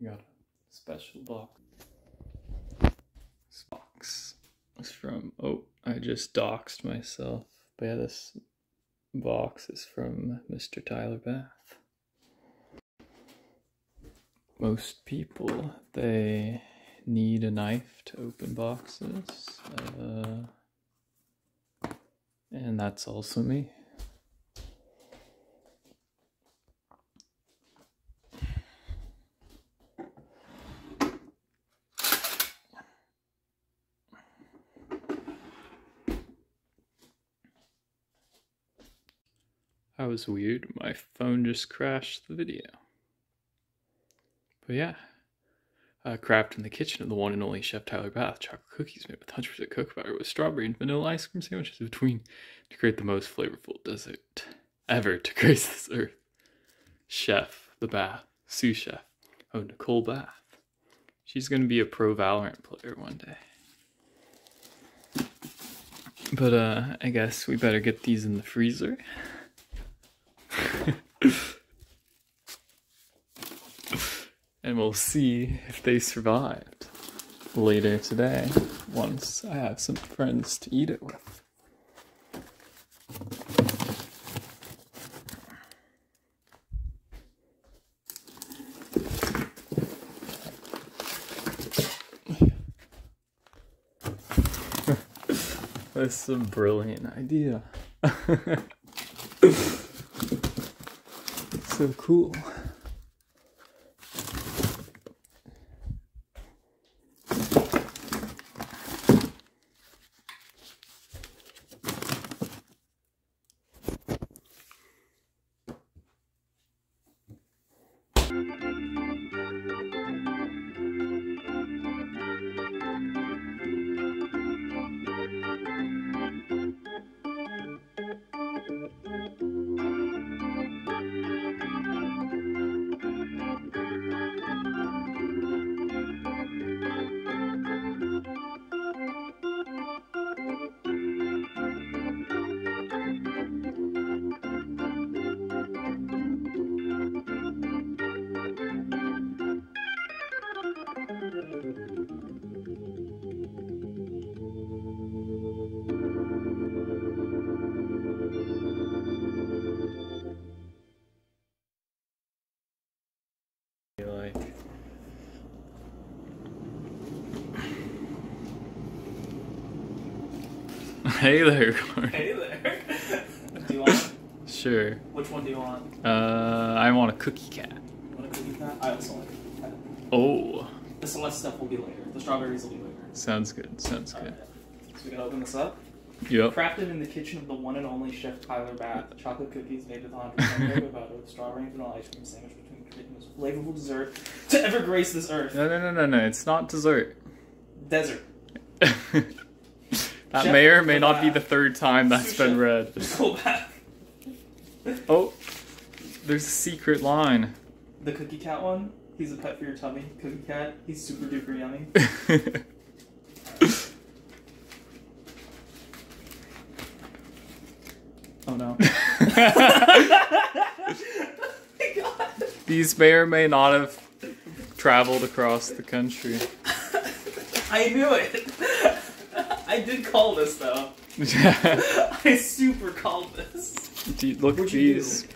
We got a special box. This box is from, oh, I just doxed myself. But yeah, this box is from Mr. Tyler Bath. Most people, they need a knife to open boxes. Uh, and that's also me. That was weird. My phone just crashed the video. But yeah. Uh, Craft in the Kitchen of the one and only Chef Tyler Bath. Chocolate cookies made with 100% cocoa butter with strawberry and vanilla ice cream sandwiches between to create the most flavorful dessert ever to grace this earth. Chef the Bath, sous chef. Oh, Nicole Bath. She's to be a pro Valorant player one day. But uh, I guess we better get these in the freezer. And we'll see if they survived later today once I have some friends to eat it with. That's a brilliant idea. so cool. Hey there, Gordon. Hey there. do you want? Sure. Which one do you want? Uh, I want a cookie cat. You want a cookie cat? I also like a cat. Oh, The Celeste stuff will be later. The strawberries will be later. sounds good. Sounds good. Alright. So we can open this up. Yep. Crafted in the kitchen of the one and only Chef Tyler Bath, chocolate cookies made with 100% cocoa butter with strawberry and vanilla ice cream sandwich between creating the most flavorful dessert to ever grace this earth. No, no, no, no, no. It's not dessert. Desert. that Chef may or may not be the third time that's Sous been read. Go back. Oh, there's a secret line. The cookie cat one. He's a pet for your tummy. Cookie cat. He's super duper yummy. Oh no. These may or may not have traveled across the country. I knew it. I did call this though. I super called this. Look at these.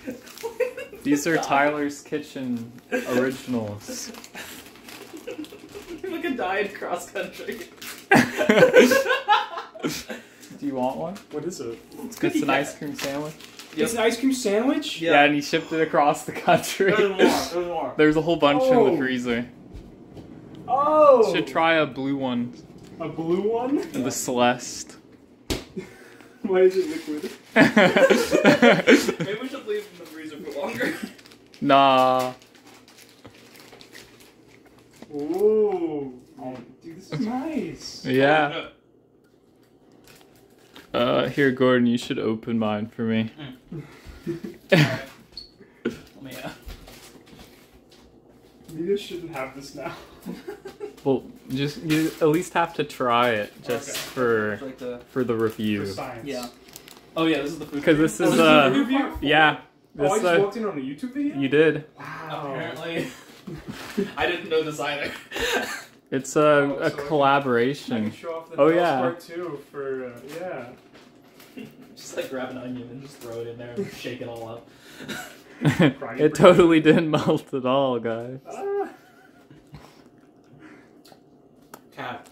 Do? These are God. Tyler's Kitchen originals. like a diet cross country. Do you want one? What is it? It's It's an ice cream sandwich. It's an ice cream sandwich? Yeah. Yeah. and he shipped it across the country. There's more. There's more. There's a whole bunch in Oh. the freezer. Oh! Should try a blue one. A blue one? The Celeste. Why is it liquid? Maybe we should leave them in the freezer for longer. Nah. Ooh. Oh, dude, this is nice. Yeah. Uh, here, Gordon, you should open mine for me. Let me, uh, Maybe I shouldn't have this now. Well, just you at least have to try it just Okay. for like the. for the review. For science. Yeah. Oh yeah, this is the food. Because this Oh, is is the uh review? yeah Oh, I just uh, walked in on a YouTube video? you did Wow. Apparently. I didn't know this either. It's a, Oh, a so I can- I collaboration. can show off the Oh, yeah. part two for uh, yeah. just like grab an onion and just throw it in there and shake it all up. it totally didn't melt at all, guys. Ah. Cat.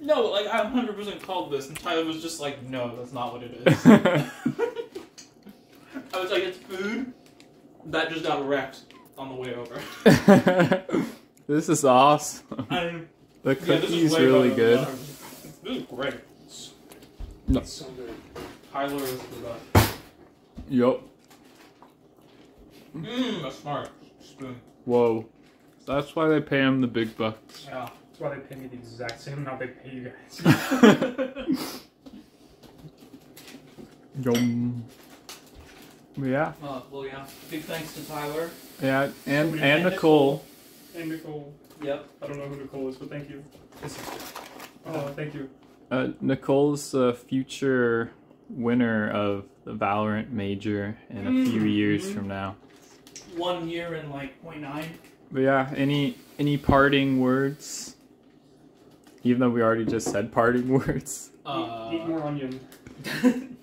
No, like I 100% called this, and Tyler was just like, "No, that's not what it is." I was like, "It's food." That just got wrecked on the way over. this is awesome. I, The yeah, is cookie's way really good. This is great. No. It's so good. Tyler is the best. Yup. Mmm, a smart spoon. Whoa. That's why they pay him the big bucks. Yeah. That's why they pay me the exact same amount they pay you guys. Yum. Yeah. Uh, well, yeah. Big thanks to Tyler. Yeah, and Somebody- and Nicole. and Nicole. Yep. I don't know who Nicole is, but thank you. Oh, thank you. Uh, Nicole's a future winner of the Valorant major in a few Mm, years from now. One year and like 0.9. But yeah, any any parting words? Even though we already just said parting words. Uh, eat, eat more onion.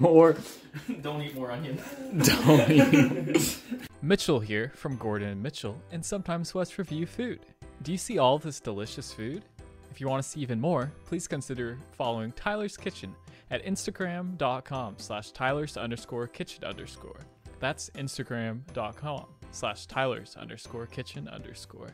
Or don't eat more onion. don't eat. Mitchell here from Gordon and Mitchell and sometimes Wes Review Food. Do you see all this delicious food? If you want to see even more, please consider following Tyler's Kitchen at instagram.com slash Tyler's underscore kitchen underscore. That's instagram.com slash Tyler's underscore kitchen underscore.